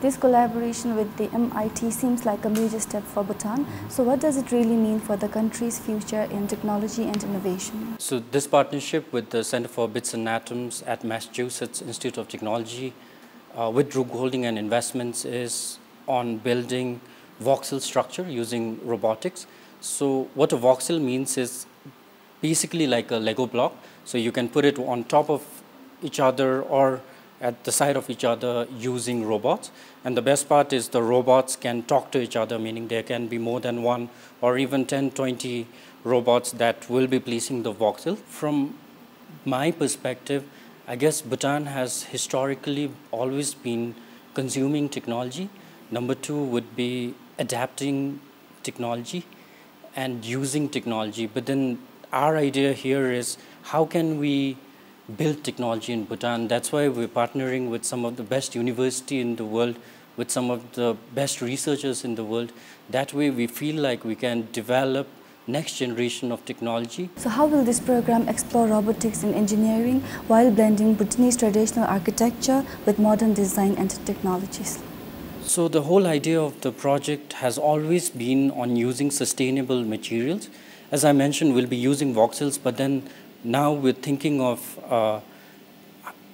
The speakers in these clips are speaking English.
This collaboration with the MIT seems like a major step for Bhutan. So what does it really mean for the country's future in technology and innovation? So this partnership with the Center for Bits and Atoms at Massachusetts Institute of Technology uh, with Druk Holding and Investments is on building voxel structure using robotics. So what a voxel means is basically like a Lego block. So you can put it on top of each other or at the side of each other using robots. And the best part is the robots can talk to each other, meaning there can be more than one or even 10, 20 robots that will be placing the voxel. From my perspective, I guess Bhutan has historically always been consuming technology. Number two would be adapting technology and using technology. But then our idea here is how can we build technology in Bhutan. That's why we're partnering with some of the best university in the world, with some of the best researchers in the world. That way we feel like we can develop next generation of technology. So how will this program explore robotics and engineering while blending Bhutanese traditional architecture with modern design and technologies? So the whole idea of the project has always been on using sustainable materials. As I mentioned, we'll be using voxels, but then now we're thinking of uh,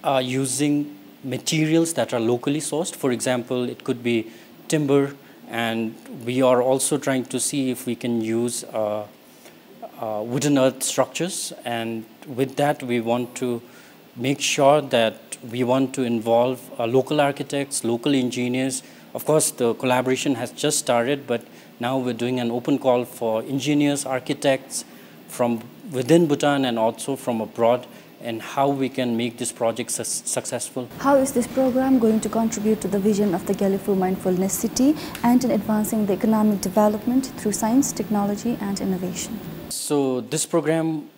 uh, using materials that are locally sourced. For example, it could be timber, and we are also trying to see if we can use uh, uh wooden earth structures. And with that, we want to make sure that we want to involve uh, local architects, local engineers. Of course, the collaboration has just started, but now we're doing an open call for engineers, architects from within Bhutan and also from abroad and how we can make this project su successful. How is this program going to contribute to the vision of the Gelephu Mindfulness City and in advancing the economic development through science, technology and innovation? So this program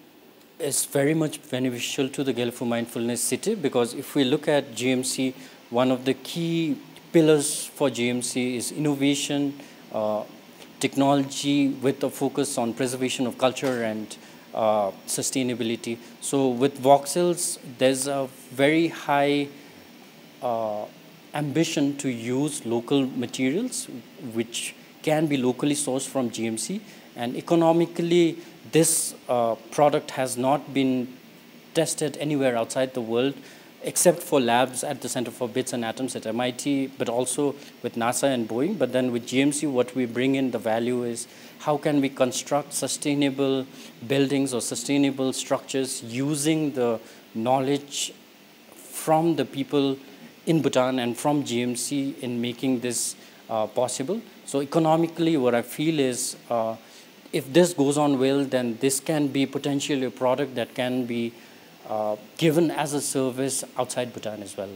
is very much beneficial to the Gelephu Mindfulness City because if we look at GMC, one of the key pillars for GMC is innovation, uh, technology with a focus on preservation of culture and uh, sustainability. So with voxels, there's a very high uh, ambition to use local materials which can be locally sourced from GMC and economically this uh, product has not been tested anywhere outside the world except for labs at the Center for Bits and Atoms at MIT, but also with NASA and Boeing. But then with GMC, what we bring in the value is how can we construct sustainable buildings or sustainable structures using the knowledge from the people in Bhutan and from GMC in making this uh, possible. So economically, what I feel is uh, if this goes on well, then this can be potentially a product that can be Uh, given as a service outside Bhutan as well.